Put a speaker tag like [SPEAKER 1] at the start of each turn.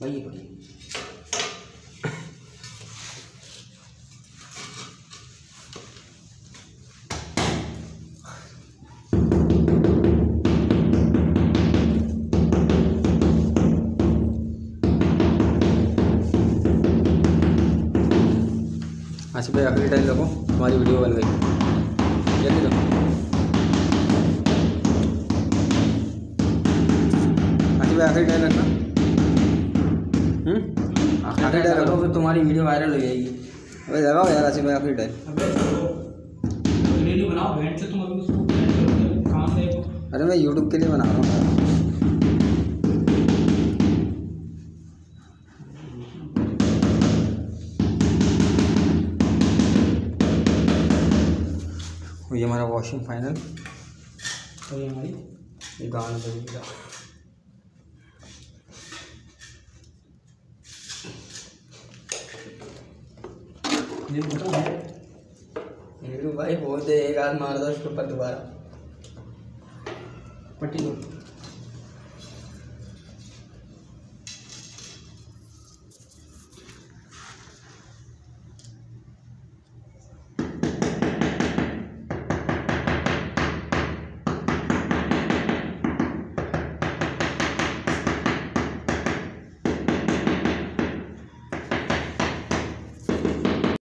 [SPEAKER 1] भाई ये
[SPEAKER 2] अच्छा भाई आखिरी टाइम देखो, हमारी वीडियो बन गई। जल्दी देखो अच्छा भाई आखिरी टाइम रखना आखिरी रखो
[SPEAKER 1] फिर तुम्हारी वीडियो वायरल हो जाएगी।
[SPEAKER 2] अबे लगाओ यार आसिफ भाई आखिरी अरे मैं यूट्यूब के लिए बना रहा हूँ। ये हमारा वॉशिंग फाइनल
[SPEAKER 3] और ये हमारी।
[SPEAKER 2] ये
[SPEAKER 1] भाई बहुत एक हाथ मार दो उसके ऊपर दोबारा।
[SPEAKER 3] पट्टी दो।